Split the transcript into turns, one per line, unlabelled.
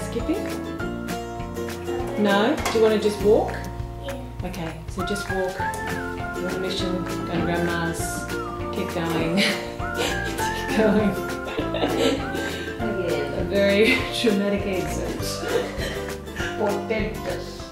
skipping? No? Do you want to just walk?
Yeah.
Okay, so just walk. You're on a mission. Go to Grandma's. Keep going. Keep going.
Again.
A very traumatic exit.
Portentous.